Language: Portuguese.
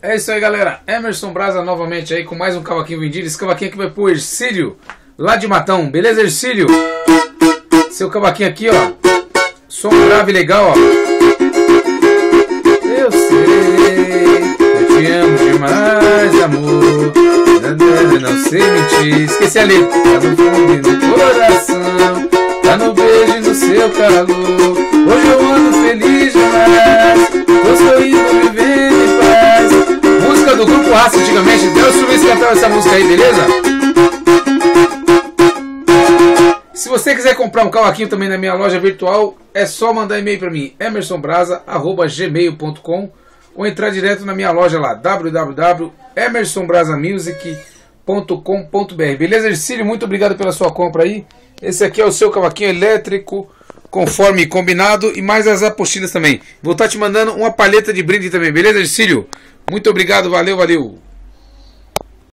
É isso aí, galera. Emerson Brasa novamente aí com mais um cavaquinho vendido. Esse cavaquinho aqui vai pro Ercílio, lá de Matão. Beleza, Ercílio? Seu cavaquinho aqui, ó. Som grave legal, ó. Eu sei, eu te amo demais, amor. Não sei mentir. Esqueci a letra. Tá no fundo do coração. Tá no beijo e no seu calor. Hoje eu ando feliz grupo Raça antigamente. Deus Silvestre cantava essa música aí, beleza? Se você quiser comprar um cavaquinho também na minha loja virtual, é só mandar e-mail para mim, emersonbrasa.gmail.com ou entrar direto na minha loja lá, www.emersonbrasamusic.com.br. Beleza, Ercílio? Muito obrigado pela sua compra aí. Esse aqui é o seu cavaquinho elétrico, conforme combinado, e mais as apostilas também. Vou estar te mandando uma palheta de brinde também, beleza, Ercílio? Muito obrigado, valeu, valeu.